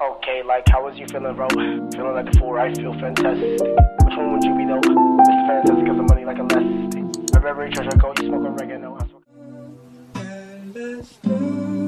Okay, like, how was you feeling, bro? Feeling like a fool, I Feel fantastic. Which one would you be, though? Mr. Fantastic, cause the money like a elastic. My Burberry treasure coat, you smoke oregano. I smoke.